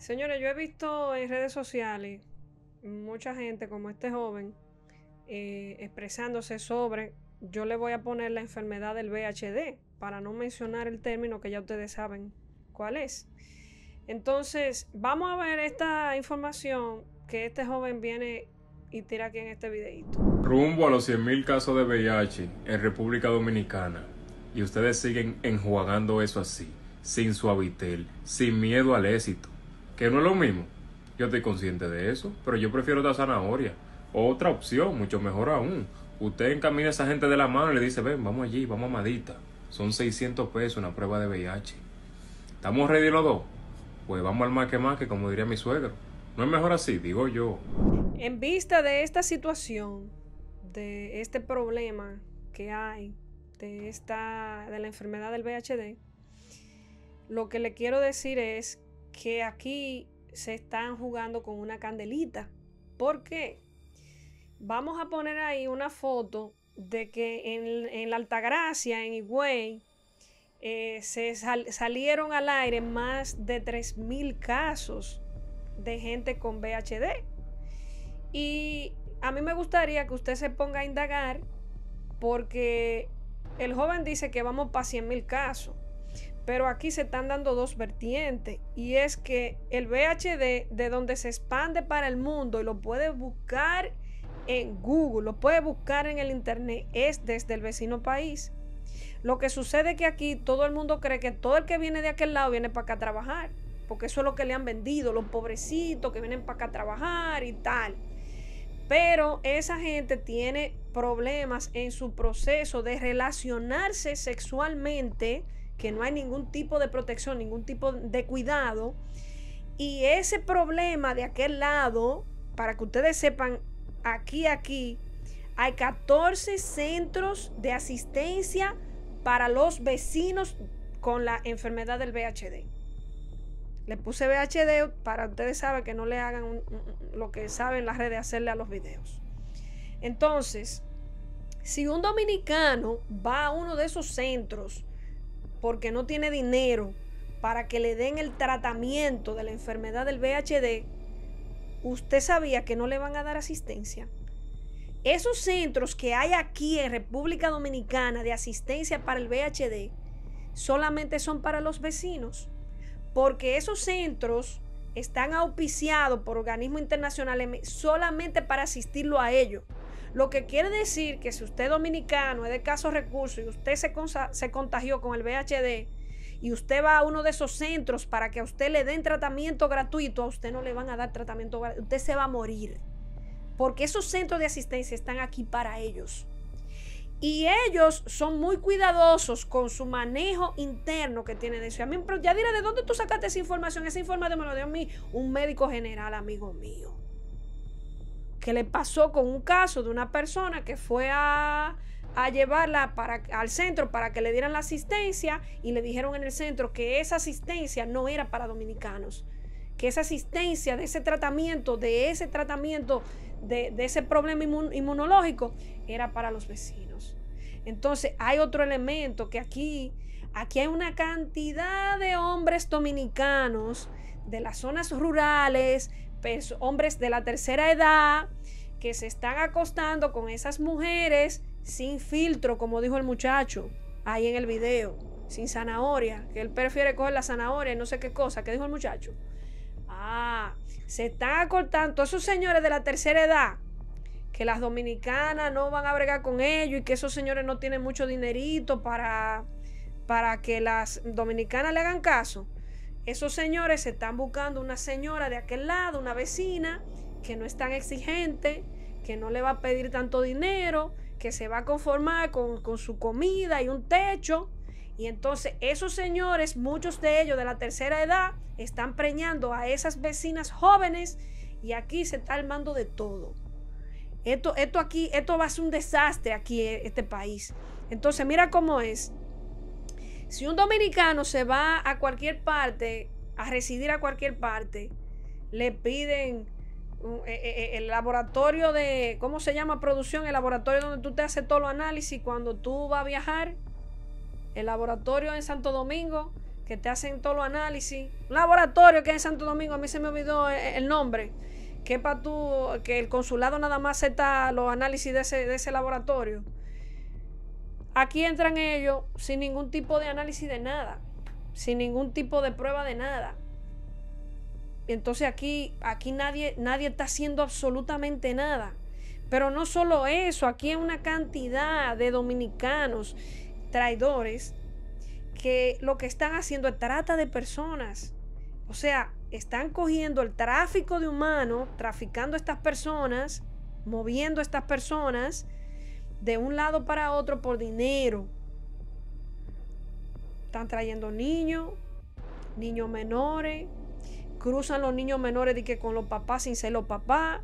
Señores, yo he visto en redes sociales mucha gente como este joven eh, expresándose sobre, yo le voy a poner la enfermedad del VHD, para no mencionar el término que ya ustedes saben cuál es. Entonces, vamos a ver esta información que este joven viene y tira aquí en este videito. Rumbo a los 100.000 casos de VIH en República Dominicana. Y ustedes siguen enjuagando eso así, sin suavitel, sin miedo al éxito. Que no es lo mismo. Yo estoy consciente de eso, pero yo prefiero otra zanahoria. Otra opción, mucho mejor aún. Usted encamina a esa gente de la mano y le dice, ven, vamos allí, vamos a Madita. Son 600 pesos una prueba de VIH. ¿Estamos ready los dos? Pues vamos al más que más, que como diría mi suegro. No es mejor así, digo yo. En vista de esta situación, de este problema que hay, de esta, de la enfermedad del VHD, lo que le quiero decir es que aquí se están jugando con una candelita. ¿Por qué? Vamos a poner ahí una foto de que en, en la Altagracia, en Higüey, eh, se salieron al aire más de 3.000 casos de gente con VHD. Y a mí me gustaría que usted se ponga a indagar porque el joven dice que vamos para 100.000 casos. Pero aquí se están dando dos vertientes y es que el VHD de donde se expande para el mundo y lo puede buscar en Google, lo puede buscar en el internet, es desde el vecino país. Lo que sucede es que aquí todo el mundo cree que todo el que viene de aquel lado viene para acá a trabajar, porque eso es lo que le han vendido, los pobrecitos que vienen para acá a trabajar y tal. Pero esa gente tiene problemas en su proceso de relacionarse sexualmente, que no hay ningún tipo de protección, ningún tipo de cuidado. Y ese problema de aquel lado, para que ustedes sepan, aquí, aquí, hay 14 centros de asistencia para los vecinos con la enfermedad del VHD. Le puse VHD para ustedes saben que no le hagan lo que saben las redes hacerle a los videos. Entonces, si un dominicano va a uno de esos centros porque no tiene dinero para que le den el tratamiento de la enfermedad del VHD, usted sabía que no le van a dar asistencia. Esos centros que hay aquí en República Dominicana de asistencia para el VHD solamente son para los vecinos, porque esos centros están auspiciados por organismos internacionales solamente para asistirlo a ellos. Lo que quiere decir que si usted dominicano es de casos recursos y usted se, se contagió con el VHD y usted va a uno de esos centros para que a usted le den tratamiento gratuito, a usted no le van a dar tratamiento gratuito, usted se va a morir porque esos centros de asistencia están aquí para ellos. Y ellos son muy cuidadosos con su manejo interno que tienen de eso. A mí, pero ya diré, ¿de dónde tú sacaste esa información? Esa información me lo dio a mí un médico general, amigo mío. Que le pasó con un caso de una persona que fue a, a llevarla para, al centro para que le dieran la asistencia y le dijeron en el centro que esa asistencia no era para dominicanos. Que esa asistencia de ese tratamiento, de ese tratamiento de, ese problema inmunológico era para los vecinos. Entonces hay otro elemento que aquí, aquí hay una cantidad de hombres dominicanos de las zonas rurales, hombres de la tercera edad, que se están acostando con esas mujeres sin filtro, como dijo el muchacho ahí en el video, sin zanahoria, que él prefiere coger la zanahoria y no sé qué cosa, que dijo el muchacho. Ah, se están acortando esos señores de la tercera edad, que las dominicanas no van a bregar con ellos y que esos señores no tienen mucho dinerito para, para que las dominicanas le hagan caso. Esos señores se están buscando una señora de aquel lado, una vecina, que no es tan exigente, que no le va a pedir tanto dinero, que se va a conformar con, con su comida y un techo y entonces esos señores, muchos de ellos de la tercera edad, están preñando a esas vecinas jóvenes y aquí se está armando de todo. Esto, esto aquí, esto va a ser un desastre aquí en este país. Entonces, mira cómo es. Si un dominicano se va a cualquier parte, a residir a cualquier parte, le piden eh, eh, eh, el laboratorio de, ¿cómo se llama? Producción, el laboratorio donde tú te haces todo los análisis cuando tú vas a viajar el laboratorio en Santo Domingo, que te hacen todos los análisis. Un laboratorio que es en Santo Domingo, a mí se me olvidó el nombre. Que para tú, que el consulado nada más acepta los análisis de ese, de ese laboratorio. Aquí entran ellos sin ningún tipo de análisis de nada, sin ningún tipo de prueba de nada. Entonces aquí, aquí nadie, nadie está haciendo absolutamente nada. Pero no solo eso, aquí hay una cantidad de dominicanos traidores que lo que están haciendo es trata de personas. O sea, están cogiendo el tráfico de humanos, traficando a estas personas, moviendo a estas personas de un lado para otro por dinero. Están trayendo niños, niños menores, cruzan los niños menores de que con los papás sin ser los papás.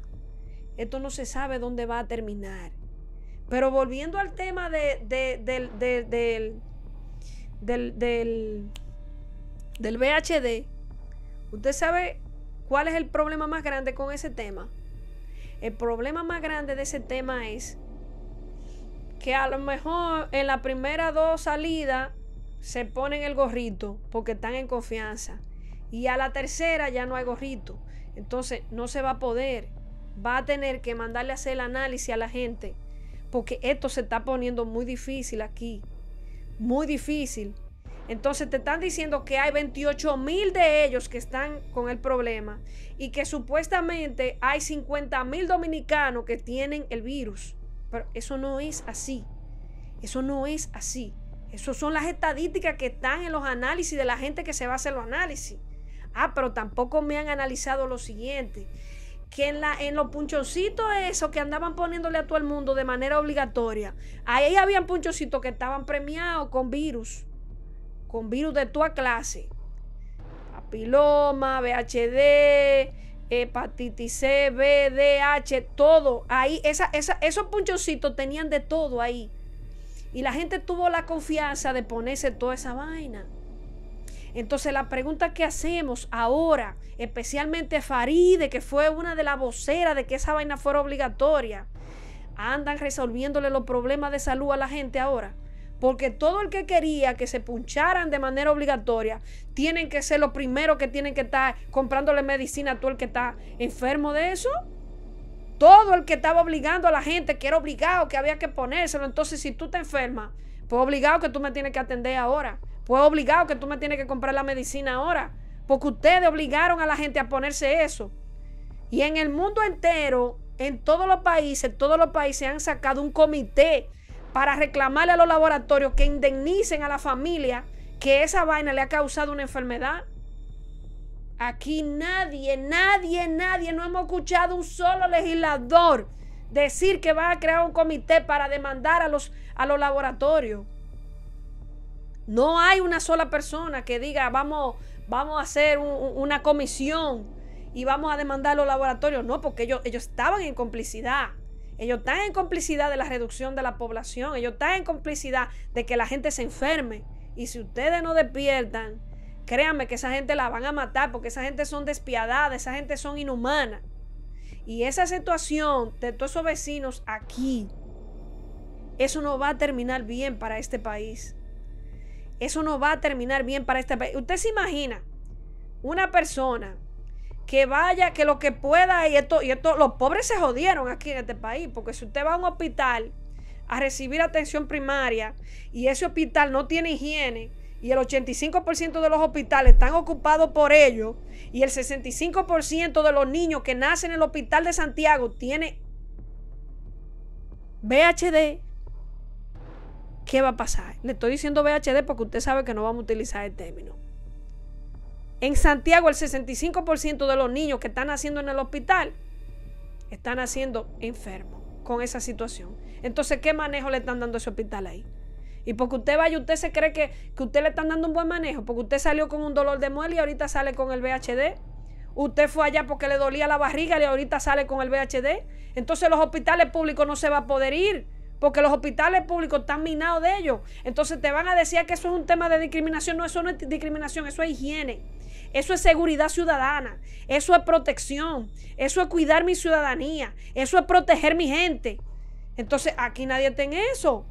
Esto no se sabe dónde va a terminar. Pero volviendo al tema de, del, del, del, del VHD, ¿usted sabe cuál es el problema más grande con ese tema? El problema más grande de ese tema es que a lo mejor en la primera dos salidas se ponen el gorrito porque están en confianza. Y a la tercera ya no hay gorrito. Entonces no se va a poder. Va a tener que mandarle a hacer el análisis a la gente. Porque esto se está poniendo muy difícil aquí. Muy difícil. Entonces te están diciendo que hay 28 mil de ellos que están con el problema y que supuestamente hay 50 mil dominicanos que tienen el virus. Pero eso no es así. Eso no es así. Esas son las estadísticas que están en los análisis de la gente que se va a hacer los análisis. Ah, pero tampoco me han analizado lo siguiente. Que en, la, en los punchoncitos esos que andaban poniéndole a todo el mundo de manera obligatoria, ahí habían punchoncitos que estaban premiados con virus. Con virus de toda clase. Papiloma, VHD, hepatitis C, B, D, H, todo. Ahí, esa, esa, esos punchoncitos tenían de todo ahí. Y la gente tuvo la confianza de ponerse toda esa vaina. Entonces la pregunta que hacemos ahora, especialmente Faride, que fue una de las voceras de que esa vaina fuera obligatoria, andan resolviéndole los problemas de salud a la gente ahora. Porque todo el que quería que se puncharan de manera obligatoria, tienen que ser los primeros que tienen que estar comprándole medicina a todo el que está enfermo de eso. Todo el que estaba obligando a la gente, que era obligado, que había que ponérselo. Entonces, si tú te enfermas, pues obligado que tú me tienes que atender ahora. Pues obligado que tú me tienes que comprar la medicina ahora. Porque ustedes obligaron a la gente a ponerse eso. Y en el mundo entero, en todos los países, todos los países han sacado un comité para reclamarle a los laboratorios que indemnicen a la familia que esa vaina le ha causado una enfermedad. Aquí nadie, nadie, nadie, no hemos escuchado un solo legislador decir que va a crear un comité para demandar a los, a los laboratorios. No hay una sola persona que diga vamos, vamos a hacer una comisión y vamos a demandar a los laboratorios. No, porque ellos, ellos estaban en complicidad. Ellos están en complicidad de la reducción de la población. Ellos están en complicidad de que la gente se enferme. Y si ustedes no despiertan, créanme que esa gente la van a matar porque esa gente son despiadadas, esa gente son inhumanas. Y esa situación de todos esos vecinos aquí, eso no va a terminar bien para este país. Eso no va a terminar bien para este país. Usted se imagina una persona que vaya, que lo que pueda, y esto, y esto, los pobres se jodieron aquí en este país, porque si usted va a un hospital a recibir atención primaria y ese hospital no tiene higiene y el 85% de los hospitales están ocupados por ellos y el 65% de los niños que nacen en el hospital de Santiago tiene VHD, ¿qué va a pasar? Le estoy diciendo VHD porque usted sabe que no vamos a utilizar el término. En Santiago el 65% de los niños que están naciendo en el hospital están naciendo enfermos con esa situación. Entonces, ¿qué manejo le están dando a ese hospital ahí? Y porque usted vaya, usted se cree que, que usted le están dando un buen manejo, porque usted salió con un dolor de muela y ahorita sale con el VHD. Usted fue allá porque le dolía la barriga y ahorita sale con el VHD. Entonces los hospitales públicos no se va a poder ir porque los hospitales públicos están minados de ellos. Entonces te van a decir que eso es un tema de discriminación. No, eso no es discriminación, eso es higiene. Eso es seguridad ciudadana. Eso es protección. Eso es cuidar mi ciudadanía. Eso es proteger mi gente. Entonces aquí nadie tiene eso.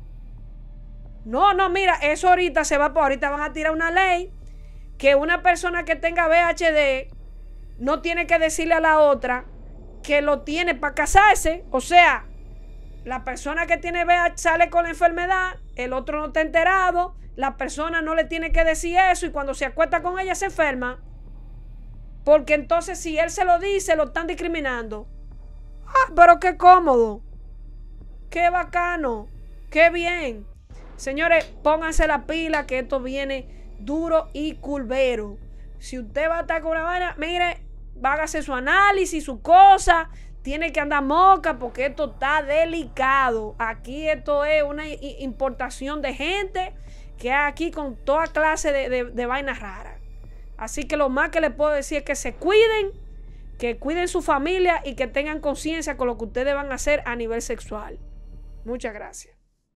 No, no, mira, eso ahorita se va, ahorita van a tirar una ley que una persona que tenga VHD no tiene que decirle a la otra que lo tiene para casarse. O sea, la persona que tiene VIH sale con la enfermedad, el otro no está enterado, la persona no le tiene que decir eso y cuando se acuesta con ella se enferma. Porque entonces si él se lo dice, lo están discriminando. Ah, pero qué cómodo. Qué bacano. Qué bien. Señores, pónganse la pila que esto viene duro y culvero. Si usted va a estar con una vaina, mire, hágase su análisis, su cosa. Tiene que andar moca porque esto está delicado. Aquí esto es una importación de gente que hay aquí con toda clase de, de vainas raras. Así que lo más que les puedo decir es que se cuiden, que cuiden su familia y que tengan conciencia con lo que ustedes van a hacer a nivel sexual. Muchas gracias.